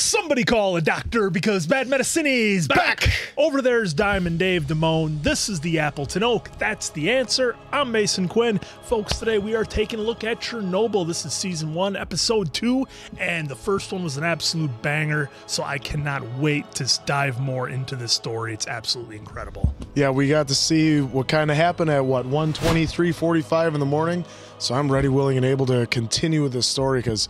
Somebody call a doctor because Badd Medicine is back. Over there's Diamond Dave Damone. This is the Appleton Oak. That's the answer. I'm Mason Quinn. Folks, today we are taking a look at Chernobyl. This is season one, episode two, and the first one was an absolute banger. So I cannot wait to dive more into this story. It's absolutely incredible. Yeah, we got to see what kind of happened at what 123, 45 in the morning. So I'm ready, willing, and able to continue with this story because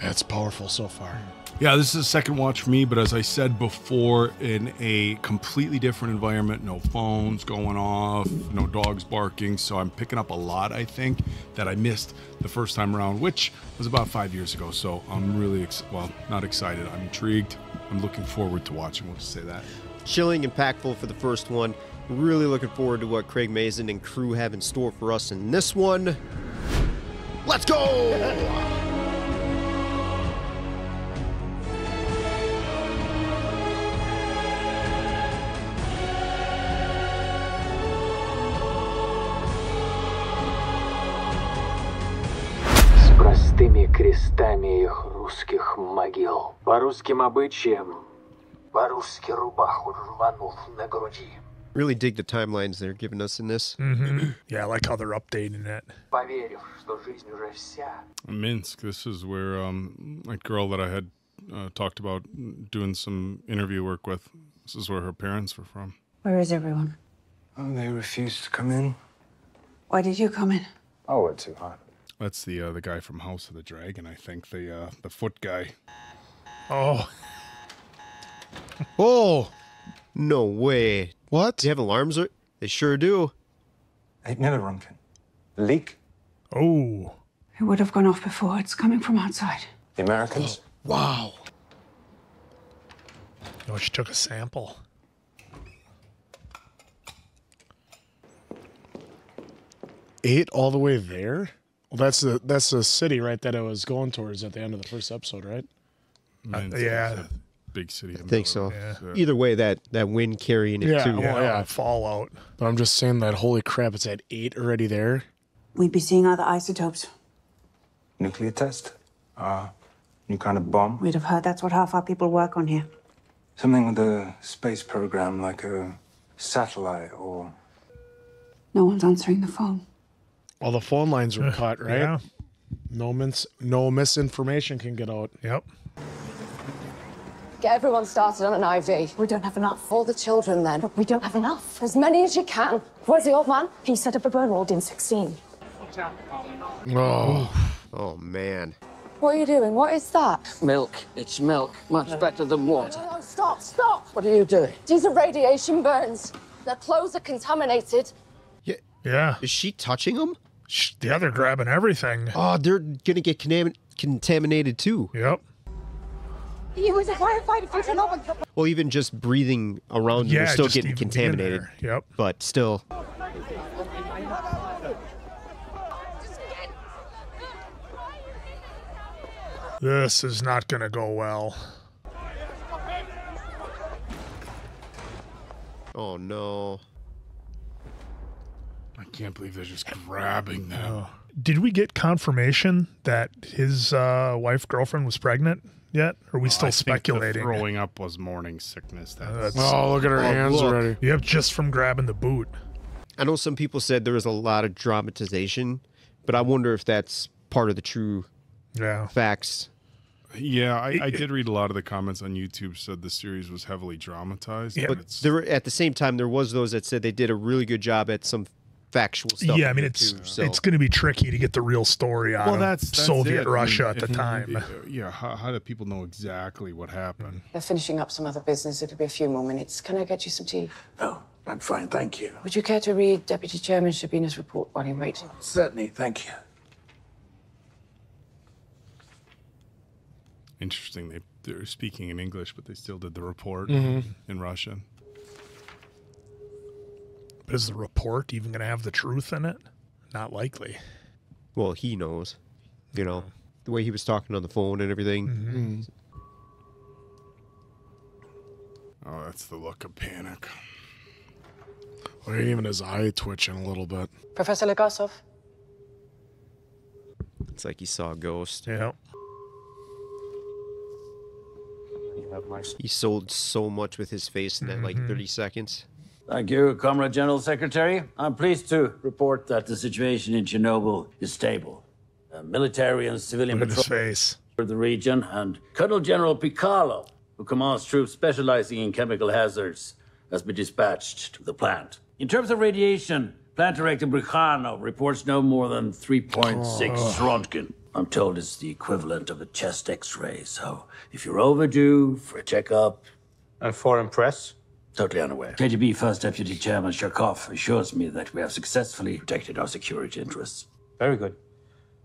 it's powerful so far. Yeah, this is a second watch for me, but as I said before, in a completely different environment, no phones going off, no dogs barking. So I'm picking up a lot, I think, that I missed the first time around, which was about five years ago. So I'm really, ex- well, not excited. I'm intrigued. I'm looking forward to watching. We'll just say that. Chilling, and impactful for the first one. Really looking forward to what Craig Mazin and crew have in store for us in this one. Let's go! простыми крестами их русских могил. По русским обычаям, по-русски рубаху рванув на груди. Really dig the timelines they're giving us in this. Yeah, I like how they're updating it. Поверив, что жизнь уже вся, Minsk, this is where um, a girl that I had uh, talked about doing some interview work with, this is where her parents were from. Where is everyone? Oh, they refused to come in. Why did you come in? Oh, it's too hot. That's the uh, the guy from House of the Dragon, I think. The uh, the foot guy. Oh, Oh, No way. what? Do you have alarms? Or- They sure do. Eight Röntgen. Leak. oh. It would have gone off before. It's coming from outside. The Americans. Wow. Oh, she took a sample. Eight all the way there? Well, that's the that's the city, right? That I was going towards at the end of the first episode, right? Minsk, yeah. Big city. I think so. Belarus. Either way, that, that wind carrying it Yeah, too. well, yeah. Fallout. But I'm just saying that. Holy crap! It's at eight already there. We'd be seeing other isotopes. Nuclear test. Uh, new kind of bomb. We'd have heard that's what half our people work on here. Something with a space program like a satellite or. No one's answering the phone. All the phone lines were uh, cut, right? Yeah. No mis no misinformation can get out. Yep. Get everyone started on an IV. We don't have enough. All the children then. But we don't have enough. As many as you can. Where's the old man? He set up a burn ward in 16. Oh, Oh, man. What are you doing? What is that? Milk. It's milk. Much better than water. No, stop, stop. What are you doing? These are radiation burns. Their clothes are contaminated. Yeah. Yeah. Is she touching them? Sh- Yeah, they're grabbing everything. Oh, they're gonna get contam- contaminated too. Yep. He was a firefighter for Chernobyl. Well, even just breathing around them, Yeah, they're still getting contaminated. Yep. But still, This is not going to go well. oh no. I can't believe they're just grabbing them. Did we get confirmation that his uh, wife girlfriend was pregnant yet? Or are we still I think the speculating? throwing up was morning sickness. That's, That's- oh, look at her Oh, hands look. already. Yep, just from grabbing the boot. I know some people said there was a lot of dramatization, but I wonder if that's part of the true Yeah. facts. yeah, I, I did read a lot of the comments on YouTube said the series was heavily dramatized. Yeah, but but There were at the same time there was those that said they did a really good job at some factual stuff. yeah, I mean it's too, so. it's going to be tricky to get the real story out well, of that's, that's Soviet it. I Russia mean, at the if you- time. Yeah, how, how do people know exactly what happened? They're finishing up some other business. It'll be a few more minutes. Can I get you some tea? Oh, I'm fine, thank you. Would you care to read Deputy Chairman Shcherbina's report while you wait? Certainly, thank you. Interesting. They they're speaking in English, but they still did the report Mm-hmm. in Russian. But is the report even going to have the truth in it? Not likely. Well, he knows. You know, the way he was talking on the phone and everything. Mm-hmm. Oh, that's the look of panic. Or even his eye twitching a little bit. Professor Legasov? It's like he saw a ghost. Yeah. He sold so much with his face in that like 30 seconds. Thank you, Comrade General Secretary. I'm pleased to report that the situation in Chernobyl is stable. Uh, military and civilian Look at his patrol face. for the region, and Colonel General Pikalov, who commands troops specializing in chemical hazards, has been dispatched to the plant. In terms of radiation, Plant Director Bryukhanov reports no more than 3.6 Oh. Rontgen. I'm told it's the equivalent of a chest x-ray, so if you're overdue for a checkup... And foreign press? Totally unaware. KGB First Deputy Chairman Charkov assures me that we have successfully protected our security interests. Very good.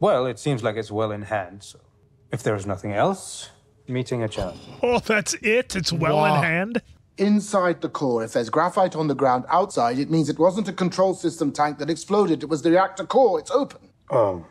Well, it seems like it's well in hand, so if there is nothing else, meeting adjourned. Oh, that's it? It's well in hand? Inside the core, if there's graphite on the ground outside, it means it wasn't a control system tank that exploded. It was the reactor core. It's open. Oh,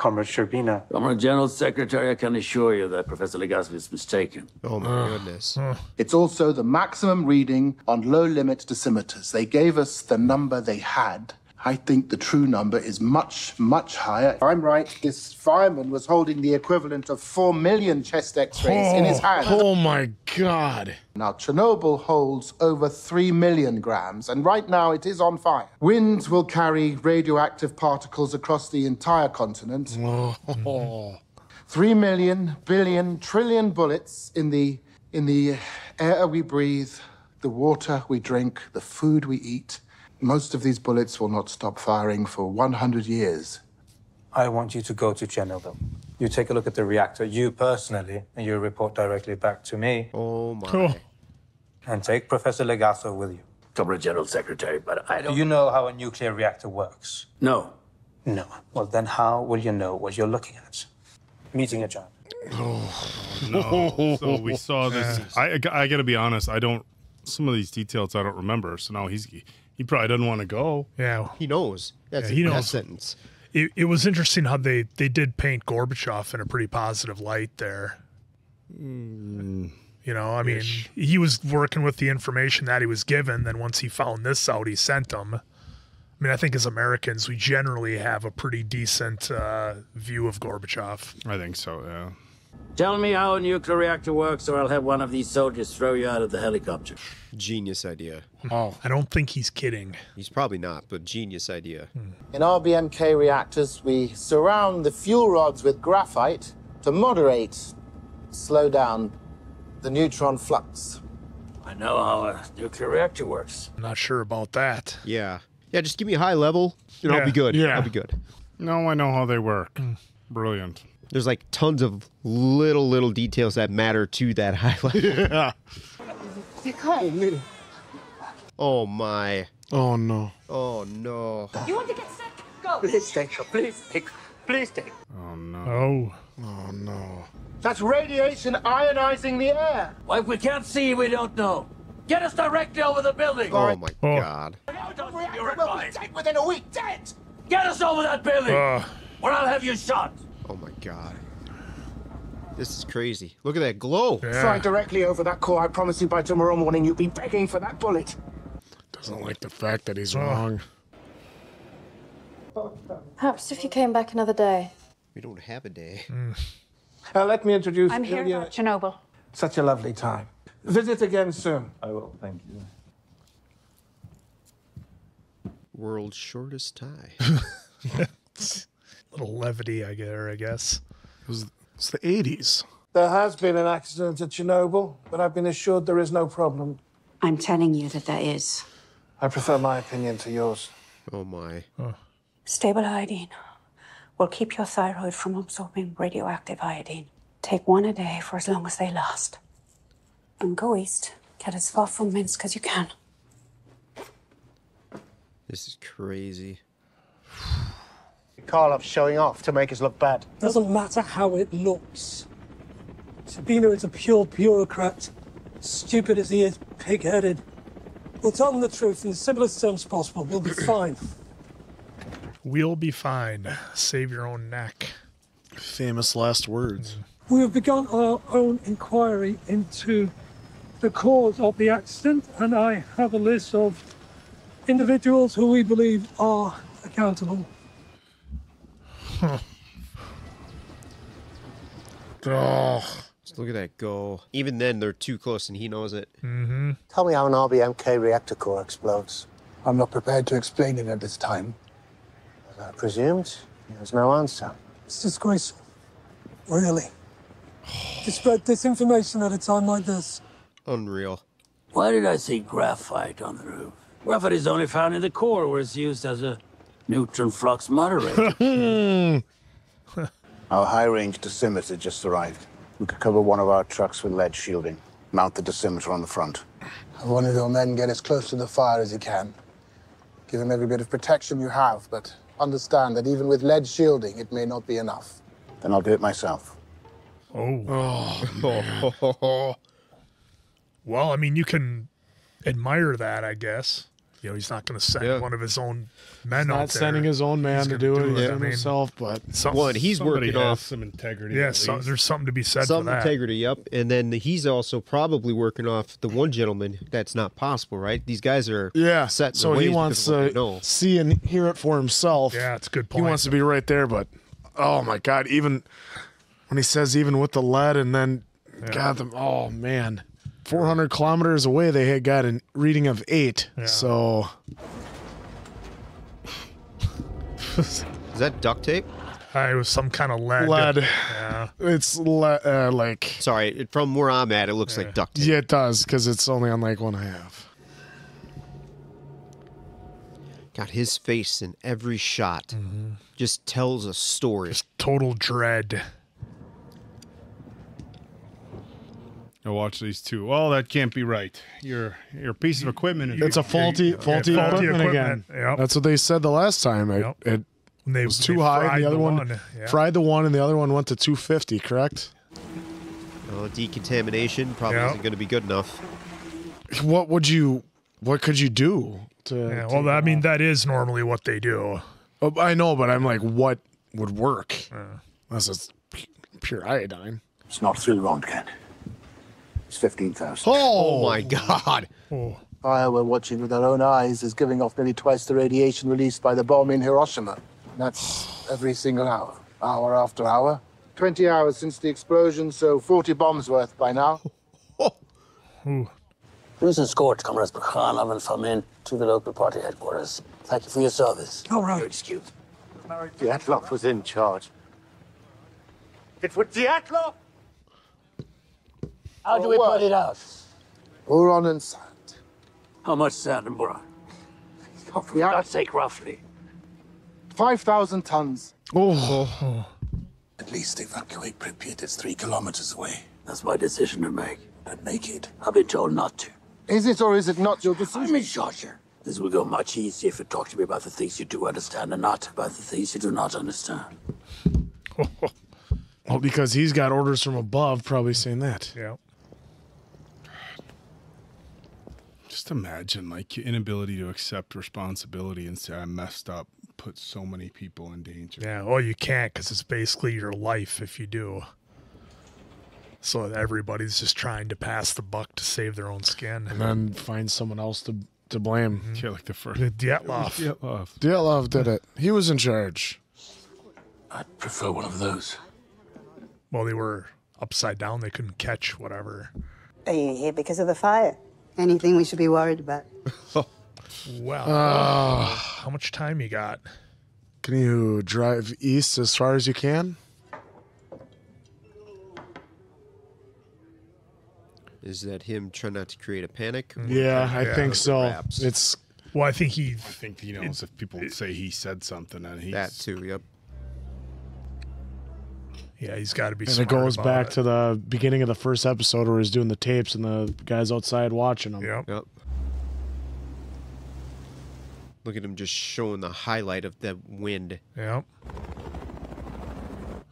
Comrade Shcherbina. Comrade General Secretary, I can assure you that Professor Legasov is mistaken. Oh my goodness. It's also the maximum reading on low limit dosimeters. They gave us the number they had. I think the true number is much, much higher. If I'm right, this fireman was holding the equivalent of 4 million chest x rays in his oh, hand. Oh my god. Now, Chernobyl holds over 3 million grams, and right now it is on fire. Winds will carry radioactive particles across the entire continent. Oh. 3 million, billion, trillion bullets in the, in the air we breathe, the water we drink, the food we eat. Most of these bullets will not stop firing for 100 years. I want you to go to Chernobyl. You take a look at the reactor, you personally, and you report directly back to me. Oh my. And take Professor Legasov with you. Comrade General Secretary, but I don't. Do you know how a nuclear reactor works? No. No. Well, then how will you know what you're looking at? Meeting adjourned. Oh, no. so we saw this. I, I got to be honest. I don't. Some of these details I don't remember. So now he's he probably doesn't want to go. Yeah. He knows. That's Yeah, he that knows. sentence. It, it was interesting how they, they did paint Gorbachev in a pretty positive light there. Mm. You know, I mean, he was working with the information that he was given. Then once he found this out, he sent them. I mean, I think as Americans, we generally have a pretty decent uh, view of Gorbachev. I think so, yeah. Tell me how a nuclear reactor works, or I'll have one of these soldiers throw you out of the helicopter. Genius idea. Oh, I don't think he's kidding. He's probably not, but genius idea. Hmm. In RBMK reactors, we surround the fuel rods with graphite to moderate, slow down the neutron flux. I know how a nuclear reactor works. I'm not sure about that. Yeah. Yeah, just give me a high level, and I'll be good. Yeah. I'll be good. No, I know how they work. Hmm. Brilliant. There's like tons of little, little details that matter to that high level. yeah. Oh my. Oh no. Oh no. You want to get sick? Go. Please take her. Please take. Please take. Oh no. Oh. Oh no. That's radiation ionizing the air. Well, if we can't see, we don't know. Get us directly over the building. Oh my god. Your We'll be advice. dead within a week, dead! Get us over that building, Uh, or I'll have you shot. Oh my god. This is crazy. Look at that glow. Fly directly over that core. I promise you by tomorrow morning you'll be begging for that bullet. Doesn't like the fact that he's wrong. Perhaps if you came back another day. We don't have a day. Uh, let me introduce I'm here Ilya. Chernobyl. Such a lovely time. Visit again soon. I will, thank you. World's shortest tie. little levity, I guess. I guess. It was, it's the 80s. There has been an accident at Chernobyl, but I've been assured there is no problem. I'm telling you that there is. I prefer my opinion to yours. Oh my. Stable iodine will keep your thyroid from absorbing radioactive iodine. Take one a day for as long as they last. And go east. Get as far from Minsk as you can. This is crazy. Karloff's showing off to make us look bad. Doesn't matter how it looks. Sabino is a pure bureaucrat. Stupid as he is, pig headed. We'll tell them the truth in the simplest terms possible. We'll be fine. We'll be fine. Save your own neck. Famous last words. Hmm. We have begun our own inquiry into the cause of the accident, and I have a list of individuals who we believe are accountable. Oh, Just look at that go. Even then, they're too close, and he knows it. Mm-hmm. Tell me how an RBMK reactor core explodes. I'm not prepared to explain it at this time. As I presumed, there's no answer. It's disgraceful. Really. To spread disinformation at a time like this. Unreal. Why did I see graphite on the roof? Graphite is only found in the core where it's used as a neutron flux moderator. Our high-range dosimeter just arrived. We could cover one of our trucks with lead shielding. Mount the dosimeter on the front. One of your men get as close to the fire as you can. Give him every bit of protection you have, but understand that even with lead shielding, it may not be enough. Then I'll do it myself. Oh. Oh. well, I mean, you can admire that, I guess. You know, he's not going to send one of his own men He's out not there. sending his own man He's to gonna do it. He's I it mean, himself, but some- One, he's working has off some integrity. Yeah, so, there's something to be said Some for that. integrity, yep. And then he's also probably working off the one gentleman that's not possible, right? These guys are yeah. set So he wants because of what to know. see and hear it for himself. Yeah, it's a good point. He wants to be right there, but oh my god, even when he says even with the lead and then God, the, oh man, 400 kilometers away, they had got a reading of eight. So Is that duct tape? Uh, it was some kind of lead. lead. Yeah. It's le- uh, like Sorry, from where I'm at, it looks like duct tape. yeah, it does because it's only on like one half. Got his face in every shot. Just tells a story. Total dread. Now watch these two. Well, that can't be right. Your your piece of equipment is It's a faulty, faulty, faulty equipment, equipment, again. yep. That's what they said the last time. It, Yep. it When they was too high. fried The other one, yeah. fried the one, and the other one went to 250. Correct? Oh, decontamination probably Yeah. isn't going to be good enough. What would you? What could you do to? Yeah, to- well, I mean, that is normally what they do. Oh, I know, but I'm like, what would work? Unless it's pure iodine. It's not through Röntgen. It's 15,000. Oh, my God. Oh. Fire we're watching with our own eyes is giving off nearly twice the radiation released by the bomb in Hiroshima. That's every single hour, hour after hour. 20 hours since the explosion, so 40 bombs worth by now. Hmm. Bruce and Scorch, Comrades Bryukhanov and Fomin to the local party headquarters. Thank you for your service. All right. You're excused. Dyatlov was in charge. It was Dyatlov! How do we put it out? Boron and sand. How much sand and boron? For God's sake, roughly. 5,000 tons. Oh. At least evacuate Pripyat. It's three kilometers away. That's my decision to make. But make it. I've been told not to. Is it or is it not your decision? I'm in charge here. This will go much easier if you talk to me about the things you do understand and not about the things you do not understand. Well, because he's got orders from above, probably saying that. Yeah. Just imagine like your inability to accept responsibility and say I messed up put so many people in danger. Yeah, well, you can't because it's basically your life if you do. So everybody's just trying to pass the buck to save their own skin. And then find someone else to to blame. Mm-hmm. Yeah, like the first. Dyatlov. Dyatlov. Dyatlov did it. He was in charge. I'd prefer one of those. Well, they were upside down. They couldn't catch whatever. Are you here because of the fire? Anything we should be worried about? Well, Ah. how much time you got? Can you drive east as far as you can? Is that him trying not to create a panic? Yeah, I Yeah, think so. perhaps. It's Well, I think he. I think he knows if people say he said something and he's That too, yep. Yeah, he's got to be. and it goes about back it. to the beginning of the first episode where he's doing the tapes and the guys outside watching him. Yep. Yep. Look at him just showing the highlight of the wind. Yep.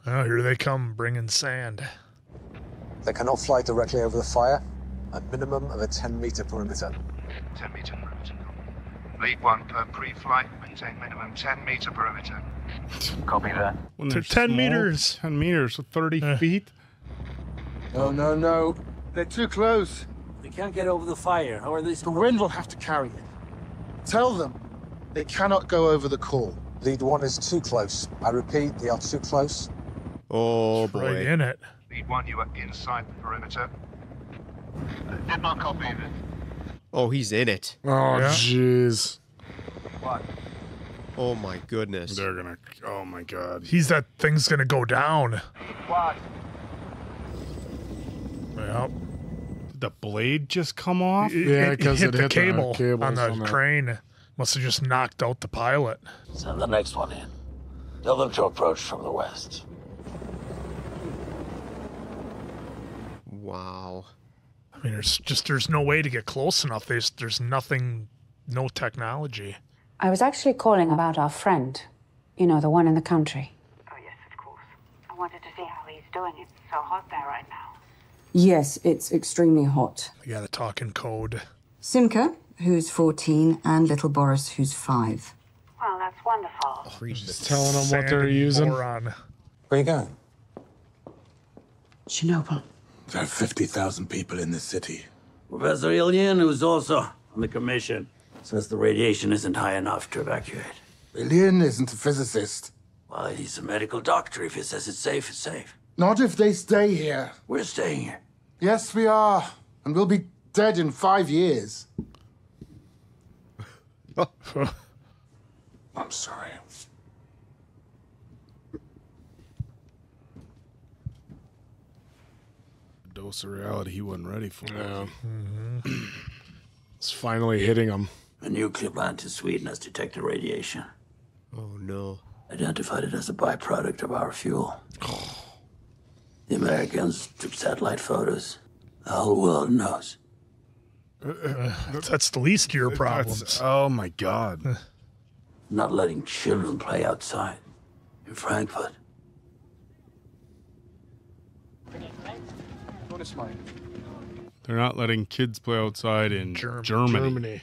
Oh, here they come, bringing sand. They cannot fly directly over the fire. A minimum of a 10 meter perimeter. 10 meter perimeter. Lead one per pre-flight, maintain minimum 10 meter perimeter. Copy that. when To they're 10 small, meters. Ten meters, so thirty eh. feet. No, no, no. They're too close. They can't get over the fire. How are they? The wind will have to carry it. Tell them they cannot go over the call. Lead one is too close. I repeat, they are too close. Oh Right boy. in it. Lead Lead 1, you are inside the perimeter. Did not copy this. Oh, he's in it. Oh, jeez. What? Oh my goodness. They're gonna. Oh my god. He's that thing's gonna go down. What? Yep. Did the blade just come off? It- Yeah, it 'cause hit it the hit the cable cables on the on crane. Must have just knocked out the pilot. Send the next one in. Tell them to approach from the west. Wow. I mean, there's just there's no way to get close enough. There's there's nothing, no technology. I was actually calling about our friend. You know, the one in the country. Oh, yes, of course. I wanted to see how he's doing. It's so hot there right now. Yes, it's extremely hot. You got to talk in code. Simka, who's 14, and little Boris, who's 5. Well, that's wonderful. Oh, just telling them what they're using. boron. Where you going? Chernobyl. There are 50,000 people in this city. Professor Ilyin, who's also on the commission, says the radiation isn't high enough to evacuate. Ilyin isn't a physicist. Well, he's a medical doctor. If he says it's safe, it's safe. Not if they stay here. We're staying here. Yes, we are. And we'll be dead in five years. I'm sorry. Dose of reality he wasn't ready for. Yeah. It's finally hitting him. A nuclear plant in Sweden has detected radiation. Oh no. Identified it as a byproduct of our fuel. The Americans took satellite photos. The whole world knows. That's the least of your problems. Oh my god. Not letting children play outside in Frankfurt. They're not letting kids play outside in Germ- Germany. Germany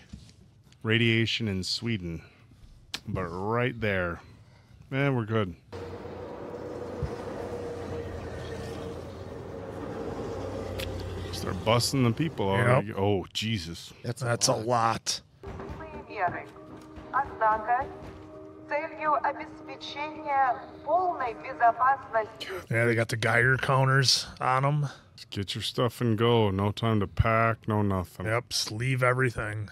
radiation in Sweden. But right there, man, we're good. They're busting the people out. Yep. Oh, Jesus. That's, That's a lot. Yeah, they got the Geiger counters on them. Just get your stuff and go. No time to pack, no nothing. Yep, sleeve everything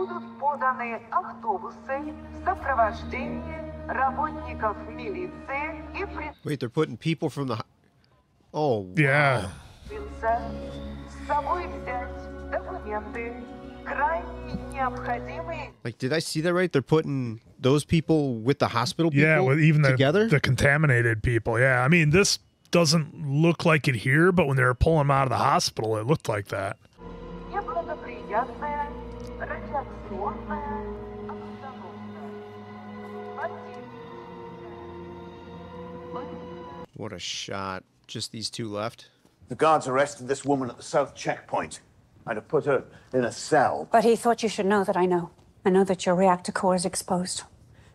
будут поданы автобусы в сопровождении работников милиции и Wait, they're putting people from the. hi- Oh. Yeah. предприниматься с собой взять документы, крайне необходимые Like, did I see that right? They're putting those people with the hospital people Yeah, with even the, together. the contaminated people. Yeah, I mean, this doesn't look like it here, but when they were pulling them out of the hospital, it looked like that. What a shot. Just these two left. The guards arrested this woman at the south checkpoint. I'd have put her in a cell. But he thought you should know that I know. I know that your reactor core is exposed.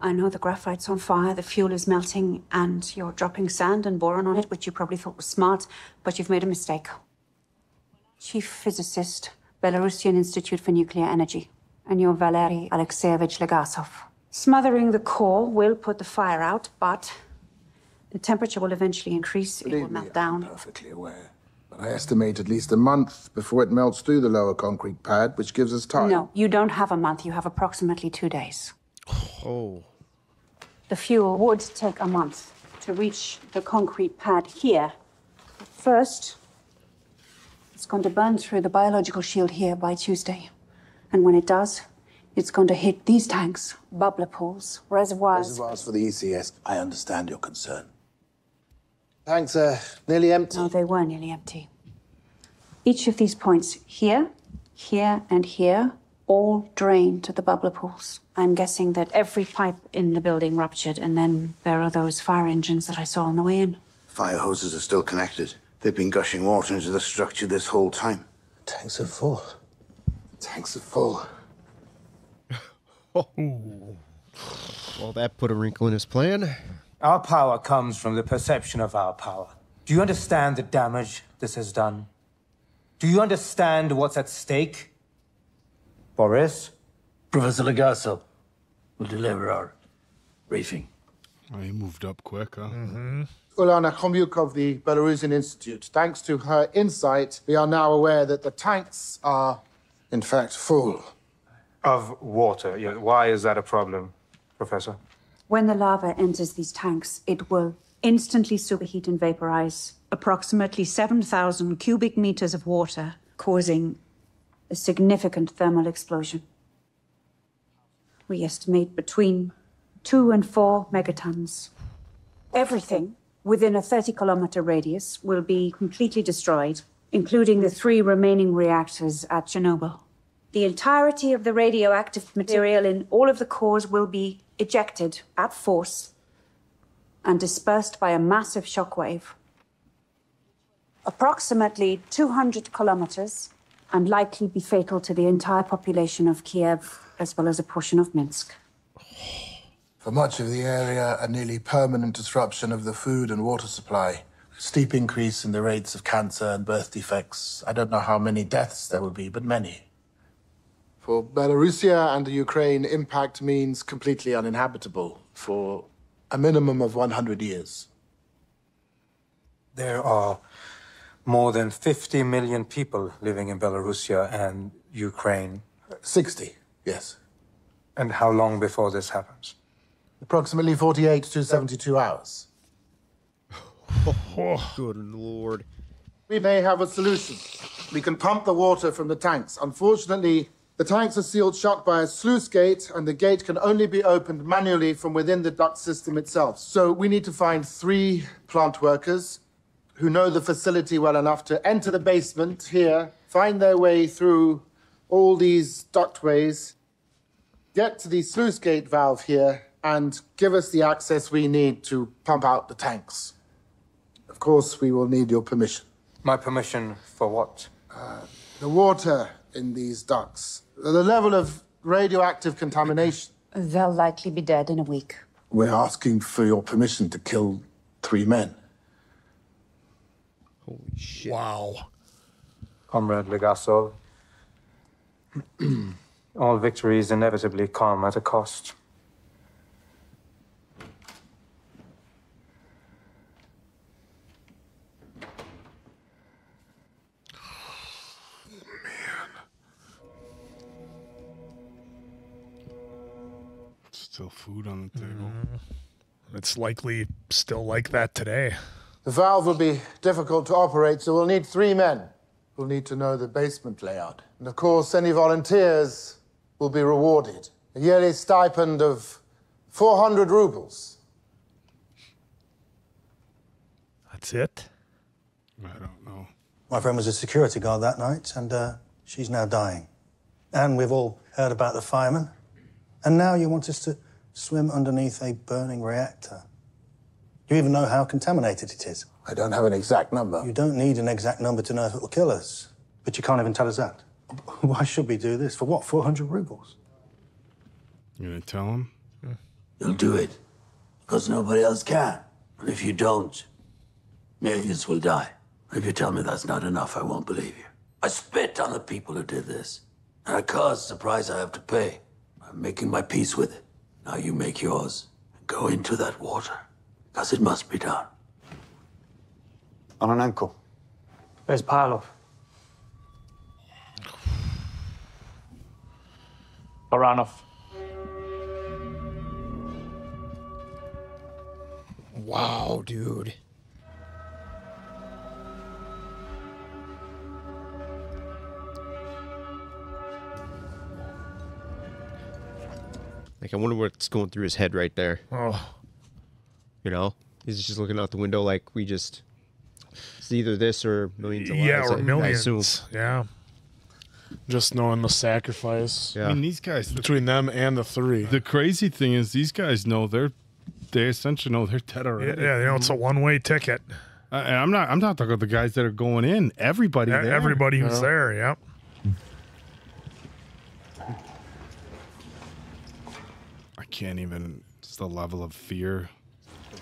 I know the graphite's on fire, the fuel is melting, and you're dropping sand and boron on it, which you probably thought was smart, but you've made a mistake. Chief Physicist, Belarusian Institute for Nuclear Energy and you're Valery Alexeyevich Legasov. Smothering the core will put the fire out, but the temperature will eventually increase. It will Believe me, melt down. Perfectly aware. But I estimate at least a month before it melts through the lower concrete pad, which gives us time. No, you don't have a month. You have approximately two days. Oh. The fuel would take a month to reach the concrete pad here. First, it's going to burn through the biological shield here by Tuesday. And when it does, it's going to hit these tanks, bubbler pools, reservoirs. Reservoirs for the ECS. I understand your concern. Tanks are nearly empty. No, they were nearly empty. Each of these points here, here, and here all drain to the bubbler pools. I'm guessing that every pipe in the building ruptured, and then there are those fire engines that I saw on the way in. Fire hoses are still connected. They've been gushing water into the structure this whole time. Tanks are full. Tanks are full. Well, that put a wrinkle in his plan. Our power comes from the perception of our power. Do you understand the damage this has done? Do you understand what's at stake? Boris? Professor Legasov will deliver our briefing. Oh, he moved up quicker. huh? Mm-hmm. Ulana Khomyuk of the Belarusian Institute. Thanks to her insight, we are now aware that the tanks are, in fact, full. Of water. Yeah. Why is that a problem, Professor? When the lava enters these tanks, it will instantly superheat and vaporize approximately 7,000 cubic meters of water, causing a significant thermal explosion. We estimate between two and four megatons. Everything within a 30 kilometer radius will be completely destroyed, including the three remaining reactors at Chernobyl. The entirety of the radioactive material in all of the cores will be ejected at force and dispersed by a massive shockwave. Approximately 200 kilometers and likely be fatal to the entire population of Kiev as well as a portion of Minsk. For much of the area, a nearly permanent disruption of the food and water supply. Steep increase in the rates of cancer and birth defects. I don't know how many deaths there will be, but many. For Belarusia and the Ukraine, impact means completely uninhabitable for a minimum of 100 years. There are more than 50 million people living in Belarusia and Ukraine. 60, yes. And how long before this happens? Approximately 48 to 72 hours. Oh, Good lord. We may have a solution. We can pump the water from the tanks. Unfortunately, the tanks are sealed shut by a sluice gate, and the gate can only be opened manually from within the duct system itself. So we need to find three plant workers who know the facility well enough to enter the basement here, find their way through all these ductways, get to the sluice gate valve here, and give us the access we need to pump out the tanks. Of course, we will need your permission. My permission for what? Uh, the water in these ducts, the level of radioactive contamination. They'll likely be dead in a week. We're asking for your permission to kill three men. Holy shit. Wow. Comrade Legasov, all victories inevitably come at a cost. Still food on the table. It's likely still like that today. The valve will be difficult to operate, so we'll need three men. We'll need to know the basement layout. And of course, any volunteers will be rewarded. A yearly stipend of 400 rubles. That's it? I don't know. My friend was a security guard that night, and uh, she's now dying. And we've all heard about the fireman. And now you want us to swim underneath a burning reactor. Do you even know how contaminated it is? I don't have an exact number. You don't need an exact number to know if it will kill us. But you can't even tell us that. Why should we do this? For what? 400 rubles? You gonna tell him? Hmm. You'll do it. Because nobody else can. And if you don't, millions will die. If you tell me that's not enough, I won't believe you. I spit on the people who did this. And I caused the price I have to pay. I'm making my peace with it. Now you make yours. And go into that water. Because it must be done. Ananenko. Where's Parlov? Baranov. Wow, dude. Like, I wonder what's going through his head right there. Oh. You know, he's just looking out the window like we just. It's either this or millions of Yeah, lives. or I- I millions. assume. Yeah. Just knowing the sacrifice. I mean, these guys between them and the three. The crazy thing is, these guys know they're they essentially know they're dead Yeah, already. yeah, you know, it's a one way ticket. Uh, and I'm not. I'm not talking about the guys that are going in. Everybody. Yeah, there, everybody you who's know? there, yep. Can't even. It's the level of fear. I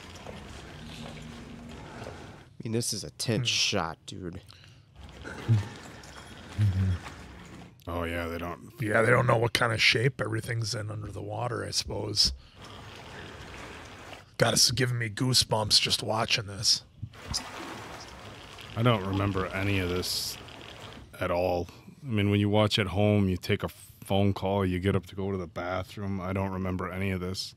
mean, this is a tense hmm. shot, dude. Oh yeah, they don't. Yeah, they don't know what kind of shape everything's in under the water, I suppose. God, it's giving me goosebumps just watching this. I don't remember any of this at all. I mean, when you watch at home, you take a phone call, you get up to go to the bathroom. I don't remember any of this.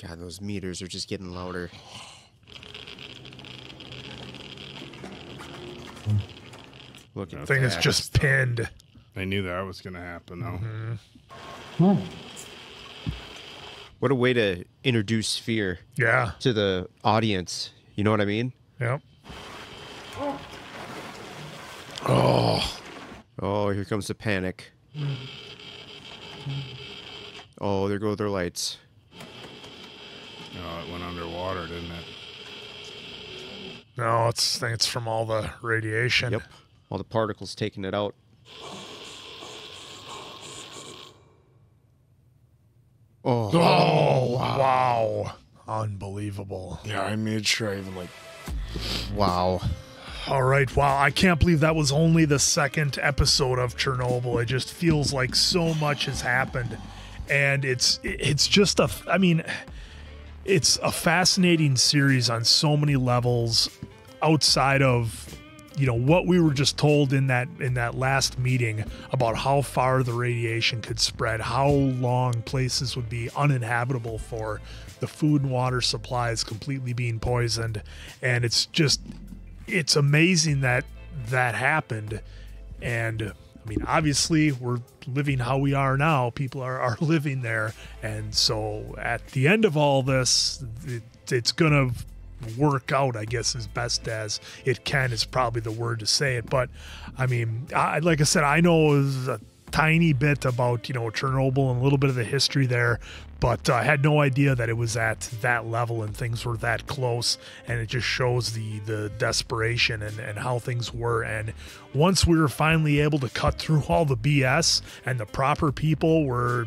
God, those meters are just getting louder. Look at Thing is just pinned. I knew that was going to happen, though. Mm-hmm. What a way to introduce fear. Yeah. To the audience. You know what I mean? Yep. Oh. Oh, here comes the panic. Oh, there go their lights. Oh, it went underwater, didn't it? No, it's I think it's from all the radiation. Yep. All the particles taking it out. Oh. Oh, wow. Unbelievable. Yeah, I made sure I even like. Wow. All right. Wow. I can't believe that was only the second episode of Chernobyl. It just feels like so much has happened. And it's it's just a I mean it's a fascinating series on so many levels outside of you know what we were just told in that in that last meeting about how far the radiation could spread how long places would be uninhabitable for the food and water supplies completely being poisoned. And it's just it's amazing that that happened. And i mean obviously we're living how we are now. People are, are living there. And so at the end of all this it, it's gonna work out i guess as best as it can is probably the word to say it. But i mean I, like i said i know a tiny bit about you know chernobyl and a little bit of the history there but uh, i had no idea that it was at that level and things were that close and it just shows the the desperation and, and how things were. And once we were finally able to cut through all the bs and the proper people were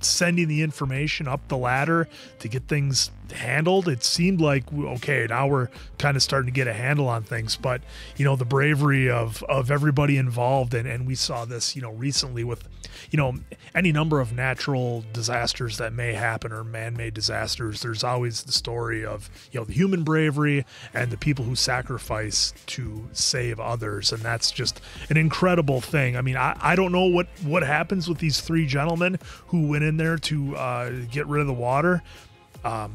sending the information up the ladder to get things handled it seemed like okay now we're kind of starting to get a handle on things. But you know the bravery of of everybody involved and and we saw this you know recently with you know any number of natural disasters that may happen or man-made disasters there's always the story of you know the human bravery and the people who sacrifice to save others. And that's just an incredible thing. I mean i, I don't know what what happens with these three gentlemen who went in there to uh, get rid of the water. Um,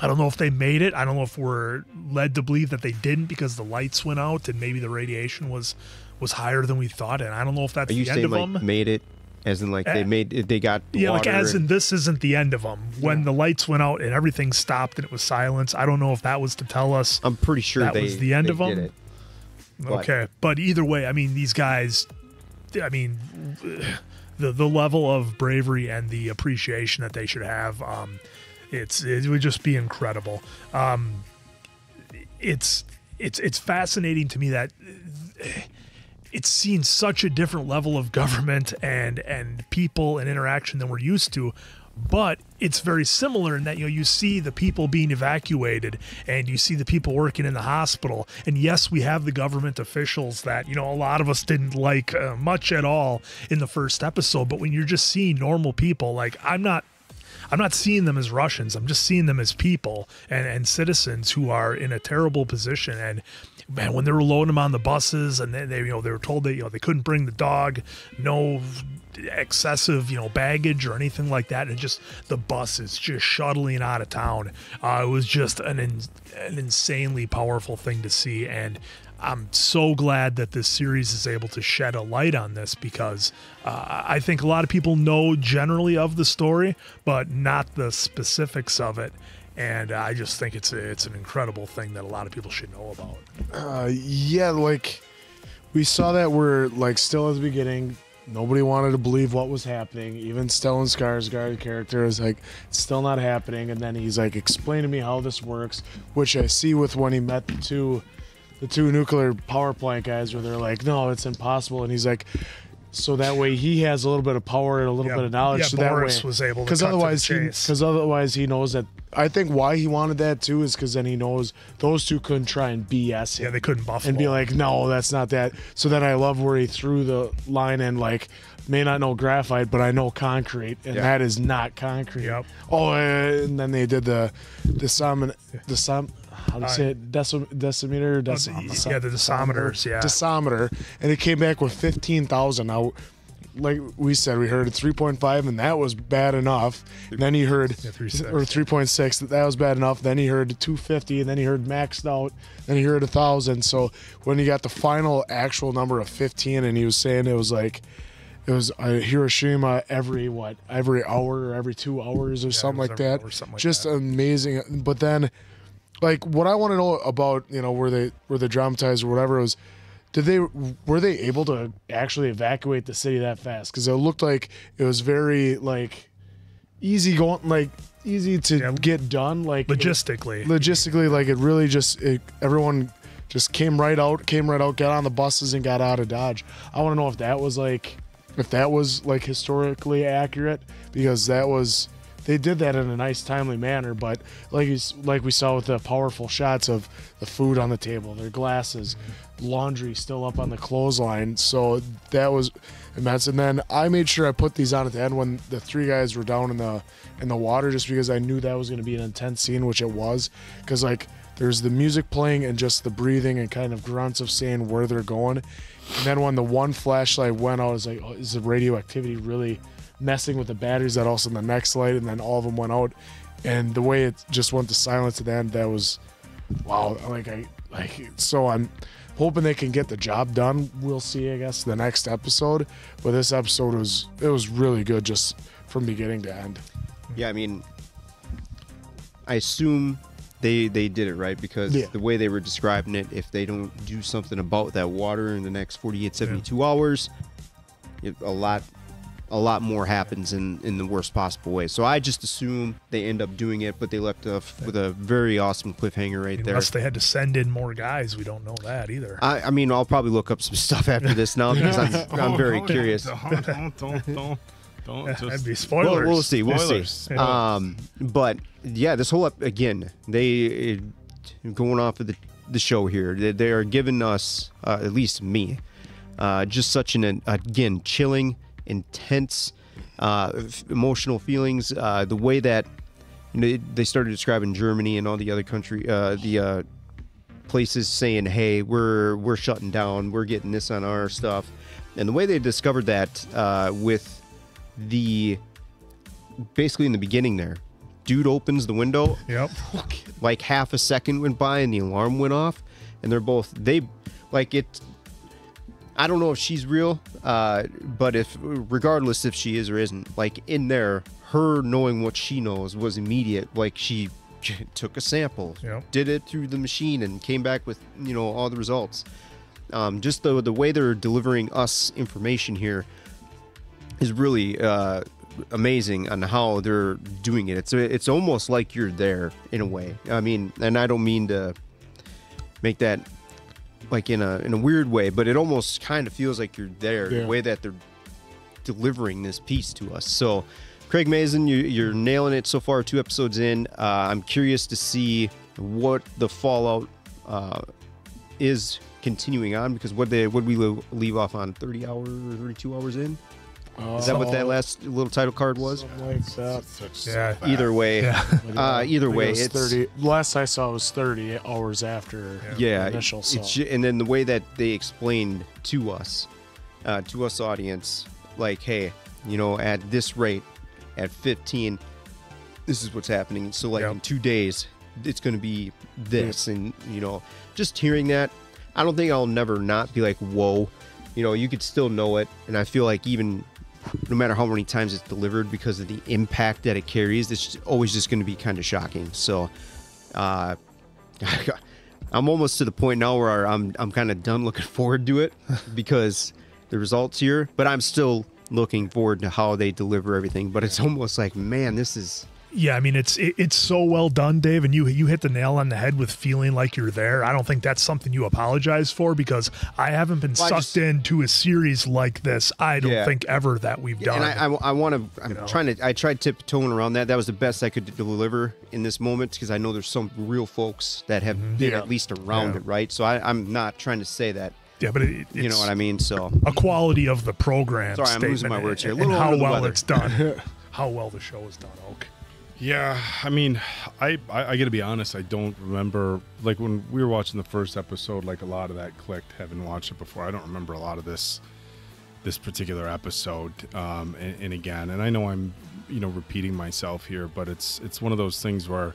I don't know if they made it. I don't know if we're led to believe that they didn't because the lights went out and maybe the radiation was was higher than we thought. And I don't know if that's Are you the end of like them. made it as in like they Eh, made they got Yeah, like as in this isn't the end of them. When the lights went out and everything stopped and it was silence. I don't know if that was to tell us. I'm pretty sure that they was the end of them. it. But- Okay, but either way, I mean, these guys. I mean, the the level of bravery and the appreciation that they should have. Um, it's it would just be incredible. Um, it's it's it's fascinating to me that it's seen such a different level of government and and people and interaction than we're used to but it's very similar in that you know you see the people being evacuated and you see the people working in the hospital and yes we have the government officials that you know a lot of us didn't like uh, much at all in the first episode but when you're just seeing normal people like I'm not I'm not seeing them as Russians. I'm just seeing them as people and, and citizens who are in a terrible position. And man, when they were loading them on the buses and they, they you know they were told that you know they couldn't bring the dog, no excessive you know baggage or anything like that, and just the buses just shuttling out of town. Uh, it was just an in, an insanely powerful thing to see and. I'm so glad that this series is able to shed a light on this because uh, I think a lot of people know generally of the story, but not the specifics of it. And I just think it's a, it's an incredible thing that a lot of people should know about. Uh, yeah, like we saw that we're like still at the beginning. Nobody wanted to believe what was happening. Even Stellan Skarsgård character is like, it's still not happening. And then he's like, explain to me how this works, which I see with when he met the two, the two nuclear power plant guys, where they're like, no, it's impossible. And he's like, so that way he has a little bit of power and a little Yeah, bit of knowledge. yeah, so Boris that way, was able to because cut to the otherwise, because otherwise he knows that. I think why he wanted that too is because then he knows those two couldn't try and BS him. Yeah, they couldn't buff and be like, no, that's not that. So then I love where he threw the line and like. May not know graphite, but I know concrete, and Yeah. that is not concrete. Yep. Oh, and then they did the the sum the sum. How do you say it? Decim, decimeter. Oh, Decim, the- yeah, the decimeters, yeah. Decimeter, and it came back with fifteen thousand. Now, like we said, we heard three point five, and that was bad enough. And then he heard or three point six, that was bad enough. Then he heard two fifty, and then he heard maxed out. Then he heard a thousand. So when he got the final actual number of fifteen, and he was saying it was like. It was uh, Hiroshima every what every hour or every two hours or something like every that. something like Just amazing. But then, like, what I want to know about you know where they were they dramatized or whatever was, did they were they able to actually evacuate the city that fast? Because it looked like it was very like easy going, like easy to get done, like Logistically. logistically, like it really just it, everyone just came right out, came right out, got on the buses and got out of Dodge. I want to know if that was like if that was like historically accurate because that was they did that in a nice timely manner but like you, like we saw with the powerful shots of the food on the table their glasses laundry still up on the clothesline. So that was immense. And then i made sure i put these on at the end when the three guys were down in the in the water just because i knew that was going to be an intense scene which it was. Because like there's the music playing and just the breathing and kind of grunts of saying where they're going. And then when the one flashlight went out, I was like, oh, is the radioactivity really messing with the batteries? That also in the next light, and then all of them went out. And the way it just went to silence at the end, that was wow. Like I like so I'm hoping they can get the job done. We'll see, I guess, the next episode. But this episode was it was really good just from beginning to end. Yeah, I mean, I assume they they did it right because Yeah. the way they were describing it, if they don't do something about that water in the next 48, 72 hours, it, a lot a lot more happens in in the worst possible way. So I just assume they end up doing it, but they left off with a very awesome cliffhanger right there. Unless they had to send in more guys, we don't know that either. I, I mean, I'll probably look up some stuff after this now because I'm, I'm very Don't- curious. Don't, don't, don't, don't, don't just. That'd be We'll, spoilers. we'll see. We'll Spoilers. see. Um, but yeah, this whole ep- again, they uh, going off of the the show here. They, they are giving us, uh, at least me, uh, just such an again chilling, intense, uh, f- emotional feelings. Uh, the way that you know, they started describing Germany and all the other country, uh, the uh, places saying, "Hey, we're we're shutting down. We're getting this on our stuff," and the way they discovered that uh, with the basically in the beginning there, dude opens the window. Yep. Like half a second went by and the alarm went off, and they're both they like it. I don't know if she's real, uh, but if regardless if she is or isn't, like in there, her knowing what she knows was immediate. Like she took a sample, Yep. did it through the machine, and came back with you know all the results. Um, just the the way they're delivering us information here is really uh, amazing on how they're doing it. It's it's almost like you're there in a way. I mean, and I don't mean to make that like in a in a weird way, but it almost kind of feels like you're there Yeah. the way that they're delivering this piece to us. So, Craig Mazin, you, you're nailing it so far. Two episodes in, uh, I'm curious to see what the fallout uh, is continuing on because what they what we leave off on 30 hours or 32 hours in. Is that what that last little title card was? Something like that. Yeah. Either way, Yeah. uh, either way, it it's 30. Last I saw was 30 hours after yeah, the initial. So. it's and then the way that they explained to us, uh, to us audience, like, hey, you know, at this rate, at 15, this is what's happening. So like in two days, it's going to be this, and you know, just hearing that, I don't think I'll never not be like, whoa, you know, you could still know it, and I feel like even no matter how many times it's delivered because of the impact that it carries it's always just going to be kind of shocking. So uh i'm almost to the point now where i'm i'm kind of done looking forward to it because the results here but i'm still looking forward to how they deliver everything. But it's almost like man this is Yeah, I mean it's it, it's so well done, Dave, and you you hit the nail on the head with feeling like you're there. I don't think that's something you apologize for because I haven't been Well, sucked just- into a series like this. I don't Yeah. think ever that we've done. And I, I, want to. I'm know? trying to. I tried tiptoeing around that. That was the best I could deliver in this moment because I know there's some real folks that have been Mm-hmm. Yeah. at least around Yeah. it, right? So I, I'm not trying to say that. Yeah, but it, you know what I mean. So a quality of the program. Sorry, I'm losing my words here. A and little how well weather. it's done. how well the show is done, Oak. Yeah, I mean, I, I I gotta be honest. I don't remember like when we were watching the first episode. Like a lot of that clicked. Having watched it before, I don't remember a lot of this this particular episode. Um, and, and again, and I know I'm you know repeating myself here, but it's it's one of those things where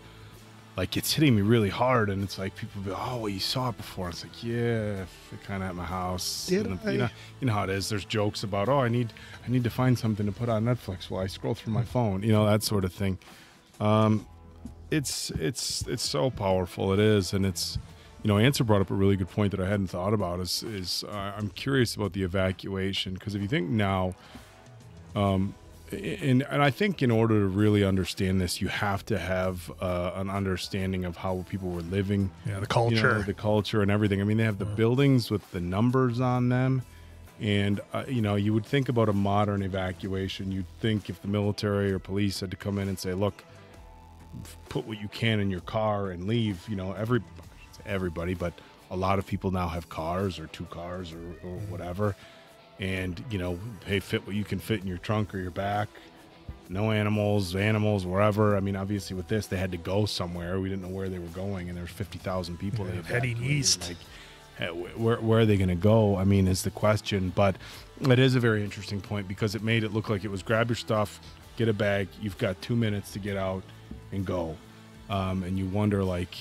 like it's hitting me really hard, and it's like people be, oh, well, you saw it before. It's like, yeah, kind of at my house. Did And I? You know, you know how it is. There's jokes about, oh, I need I need to find something to put on Netflix while I scroll through my phone. You know that sort of thing. Um, it's it's it's so powerful. It is, and it's you know, Answer brought up a really good point that I hadn't thought about. Is is uh, I'm curious about the evacuation because if you think now, um, and and I think in order to really understand this, you have to have uh, an understanding of how people were living. Yeah, the you know, culture. the culture, and everything. I mean, they have the buildings with the numbers on them. And uh, you know, you would think about a modern evacuation. You'd think if the military or police had to come in and say, "Look, put what you can in your car and leave." You know, every everybody, but a lot of people now have cars or two cars or, or whatever, and you know, hey, fit what you can fit in your trunk or your back. No animals, animals, wherever. I mean, obviously, with this, they had to go somewhere. We didn't know where they were going, and there was fifty thousand people. they heading east. Like, where, where are they going to go? I mean, is the question. But it is a very interesting point because it made it look like it was grab your stuff, get a bag. You've got two minutes to get out and go. Um, and you wonder, like,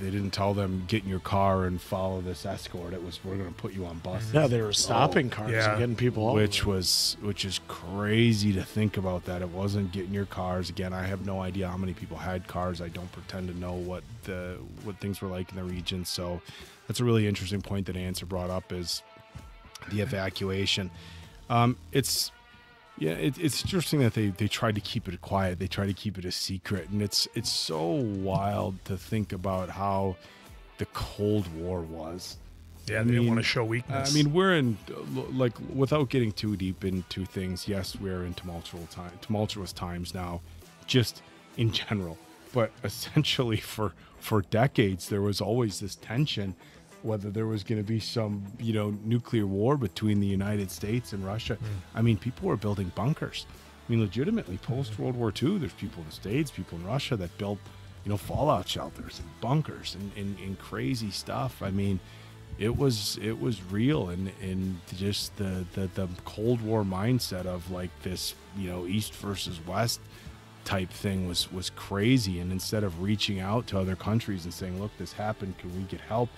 they didn't tell them get in your car and follow this escort. It was we're going to put you on buses. Yeah, they were stopping cars and getting people out. which was which is crazy to think about. That it wasn't getting your cars. Again, I have no idea how many people had cars. I don't pretend to know what the what things were like in the region. So that's a really interesting point that Answer brought up is the evacuation. Um, it's yeah, it, it's interesting that they they tried to keep it quiet. They tried to keep it a secret, and it's it's so wild to think about how the Cold War was. Yeah, they didn't wanna show weakness. I mean, we're in like without getting too deep into things. Yes, we're in tumultuous time, tumultuous times now, just in general. But essentially, for for decades, there was always this tension whether there was going to be some you know nuclear war between the United States and Russia. Mm. I mean, people were building bunkers. I mean, legitimately, mm-hmm. post World War II, there's people in the States, people in Russia that built you know fallout shelters and bunkers and, and, and crazy stuff. I mean, it was it was real and and just the, the the Cold War mindset of like this you know East versus West type thing was was crazy and instead of reaching out to other countries and saying look this happened can we get help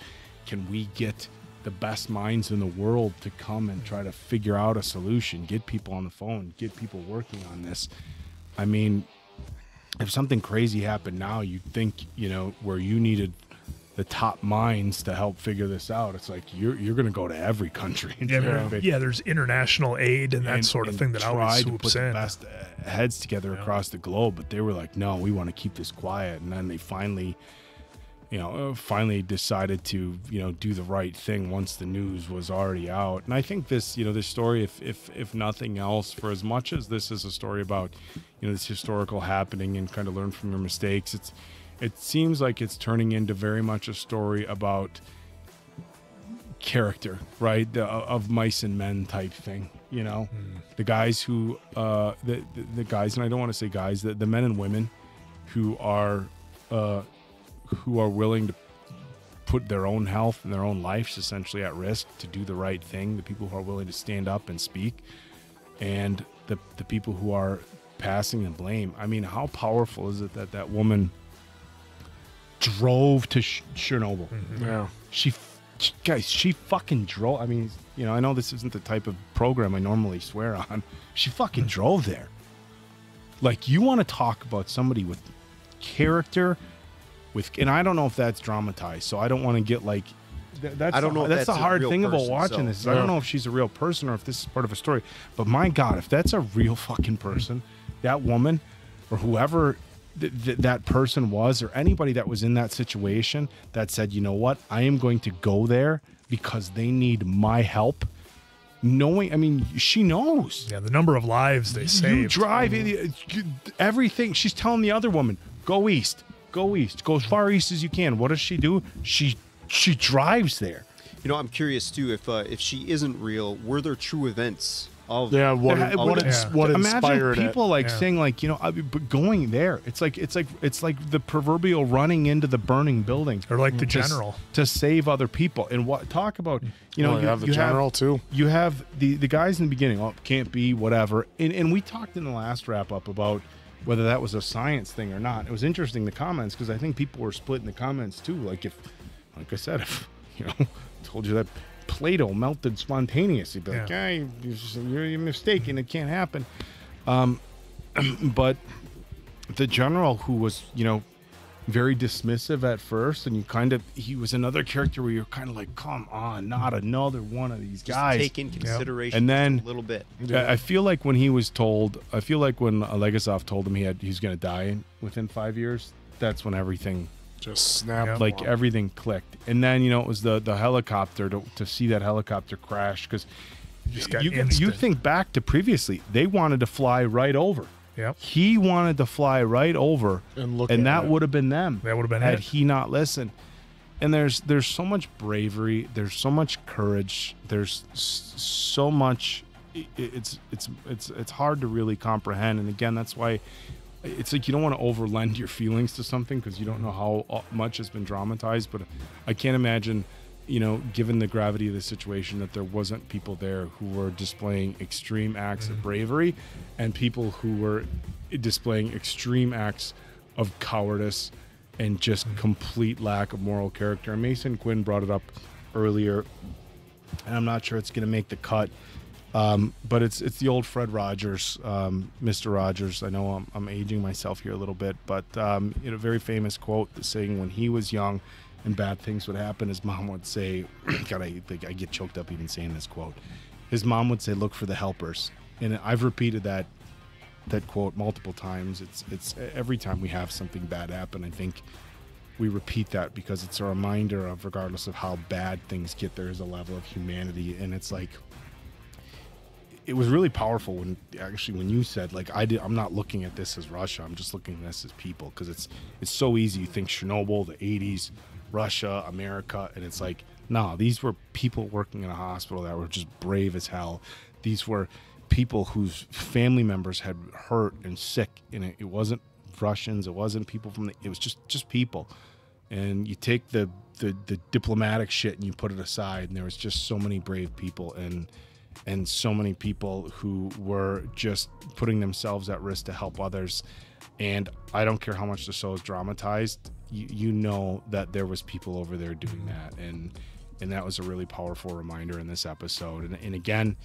can we get the best minds in the world to come and try to figure out a solution get people on the phone get people working on this? I mean if something crazy happened now you'd think you know where you needed the top minds to help figure this out. It's like you're you're going to go to every country. And Yeah, to yeah, there's international aid and that and- sort of thing that always to swoops put the in. best uh, heads together across the globe, but they were like, "No, we want to keep this quiet." And then they finally, you know, uh, finally decided to, you know, do the right thing once the news was already out. And I think this, you know, this story, if if if nothing else, for as much as this is a story about, you know, this historical happening and kind of learn from your mistakes, it's it seems like it's turning into very much a story about character, right? The, of mice and men type thing. You know, the guys who, uh, the, the the guys, and I don't want to say guys, the, the men and women who are, uh, who are willing to put their own health and their own lives essentially at risk to do the right thing. The people who are willing to stand up and speak, and the the people who are passing the blame. I mean, how powerful is it that that woman drove to Ch- Chernobyl? Mm-hmm. Yeah. She, she- guys, she fucking drove. I mean, you know, I know this isn't the type of program I normally swear on. She fucking mm. drove there. Like, you want to talk about somebody with character, with, and I don't know if that's dramatized, so I don't want to get like. th- That's I don't the- know if That's, that's the hard real thing about watching so- this. is I don't know if she's a real person or if this is part of a story. But my God, if that's a real fucking person, that woman, or whoever th- th- that person was or anybody that was in that situation that said, you know what, I am going to go there because they need my help. Knowing, I mean, she knows. Yeah, the number of lives they You saved. drive it- you- everything. She's telling the other woman, go east, go east, go as far east as you can. What does she do? She she drives there. You know, I'm curious too if uh, if she isn't real, were there true events of Yeah, what- of what this? it's- what Imagine inspired it. people like Yeah. saying like you know, I mean, but going there, it's like it's like it's like the proverbial running into the burning building, or like the to general. to save other people. And what talk about you know Well, you have the you general, too. You have the the guys in the beginning. Oh, can't be whatever. And and we talked in the last wrap up about whether that was a science thing or not. It was interesting the comments because I think people were split in the comments too. Like if, like I said, if you know, told you that Play-Doh melted spontaneously, be like, Yeah. yeah, you're, you're mistaken. It can't happen. Um, but the general who was, you know, very dismissive at first, and you kind of he was another character where you're kind of like, come on, not another one of these Just guys. take in consideration and then a little bit. I I feel like when he was told, I feel like when Legasov told him he had he's going to die within five years, that's when everything just snapped. like everything clicked. And then you know it was the the helicopter to, to see that helicopter crash because Just you you think back to previously they wanted to fly right over. Yep. He wanted to fly right over, And look and at that would have been them. That would have been had it. he not listened. And there's there's so much bravery. There's so much courage. There's so much. It's it's it's it's hard to really comprehend. And again, that's why it's like you don't want to overlend your feelings to something because you don't know how uh, much has been dramatized. But I can't imagine, you know, given the gravity of the situation, that there wasn't people there who were displaying extreme acts of bravery, and people who were displaying extreme acts of cowardice and just complete lack of moral character. Mason Quinn brought it up earlier, and I'm not sure it's going to make the cut. Um, but it's it's the old Fred Rogers, um, Mr. Rogers. I know I'm, I'm aging myself here a little bit, but um, you know, very famous quote saying when he was young and bad things would happen, his mom would say, God, I, I get choked up even saying this quote. His mom would say, "Look for the helpers," and I've repeated that that quote multiple times. It's it's every time we have something bad happen, I think we repeat that because it's a reminder of regardless of how bad things get, there is a level of humanity, and it's like it was really powerful when actually when you said like I did, I'm not looking at this as Russia. I'm just looking at this as people because it's it's so easy. You think Chernobyl, the 80s, Russia, America, and it's like no, these were people working in a hospital that were just brave as hell. These were people whose family members had hurt and sick, and it, it wasn't Russians. It wasn't people from the. It was just just people, and you take the the the diplomatic shit and you put it aside, and there was just so many brave people and and so many people who were just putting themselves at risk to help others. And I don't care how much the show is dramatized, you, you know that there was people over there doing that, and and that was a really powerful reminder in this episode. And, and again,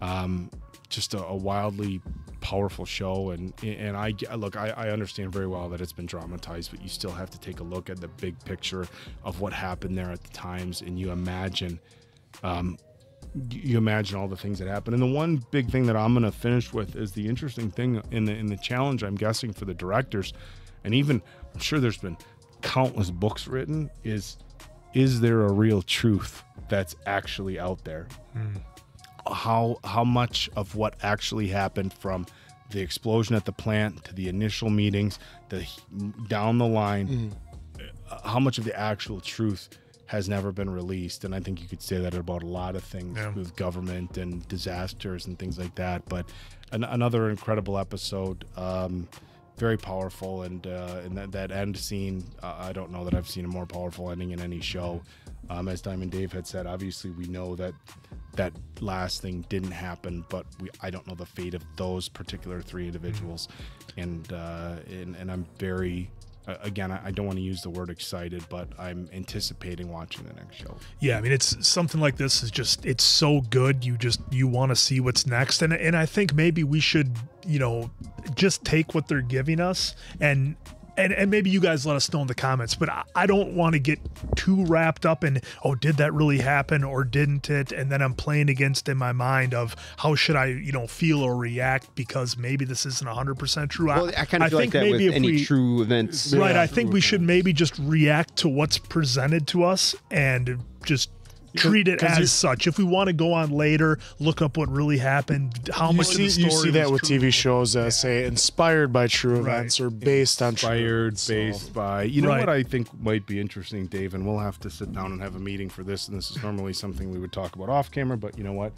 um, just a, a wildly powerful show. And and I look, I, I understand very well that it's been dramatized, but you still have to take a look at the big picture of what happened there at the times, and you imagine. Um, you imagine all the things that happen. And the one big thing that I'm going to finish with is the interesting thing in the in the challenge. I'm guessing for the directors, and even I'm sure there's been countless books written. Is is there a real truth that's actually out there? How how much of what actually happened from the explosion at the plant to the initial meetings, the down the line, uh, how much of the actual truth has never been released and i think you could say that about a lot of things Yeah. with government and disasters and things like that but an, another incredible episode um, very powerful and uh, and that, that end scene uh, i don't know that i've seen a more powerful ending in any show. Um, as diamond dave had said obviously we know that that last thing didn't happen but we i don't know the fate of those particular three individuals. And uh, and, and i'm very Uh, again, I I don't want to use the word excited, but I'm anticipating watching the next show. Yeah, I mean it's something like this is just it's so good you just you want to see what's next and and I think maybe we should, you know, just take what they're giving us and and and maybe you guys let us know in the comments, but I, I don't want to get too wrapped up in oh did that really happen or didn't it, and then I'm playing against in my mind of how should I you know feel or react because maybe this isn't 100 percent true. Well, I kind of feel like that with any true events. right? Yeah. I think we should maybe just react to what's presented to us and just. Treat it as such. If we want to go on later, look up what really happened, how you much see, of the you see that was with true. TV shows that say inspired by true events or based on true Inspired, events, so- based by. You know Right. what I think might be interesting, Dave, and we'll have to sit down and have a meeting for this. And this is normally something we would talk about off camera, but you know what?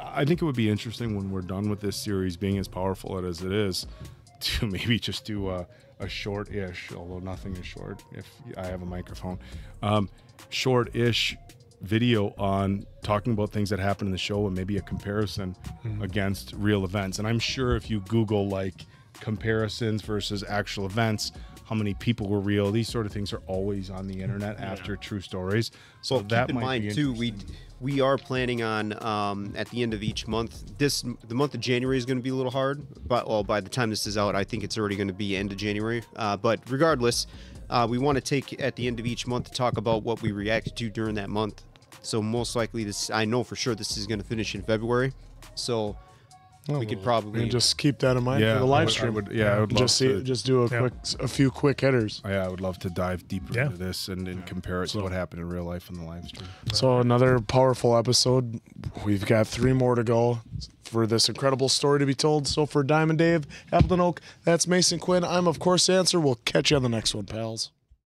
I think it would be interesting when we're done with this series, being as powerful as it is, to maybe just do a, a short-ish, although nothing is short if I have a microphone, um, short-ish video on talking about things that happen in the show and maybe a comparison Mhm. against real events. And I'm sure if you Google like comparisons versus actual events, how many people were real, these sort of things are always on the internet after true stories. So Well, that keep in might be mind too, we we are planning on um, at the end of each month. This the month of January is going to be a little hard, but well, by the time this is out, I think it's already going to be end of January. Uh, but regardless, uh, we want to take at the end of each month to talk about what we reacted to during that month. So most likely, this I know for sure this is going to finish in February. So oh, we could probably And just keep that in mind Yeah, for the live would- I stream. would- yeah, I would just love see, to- just do a Yeah. quick, a few quick hitters. Oh, yeah, I would love to dive deeper Yeah. into this and, and compare it to what happened in real life in the live stream. So another powerful episode. We've got three more to go for this incredible story to be told. So for Diamond Dave, Appleton Oak, that's Mason Quinn. I'm of course the answer. We'll catch you on the next one, pals.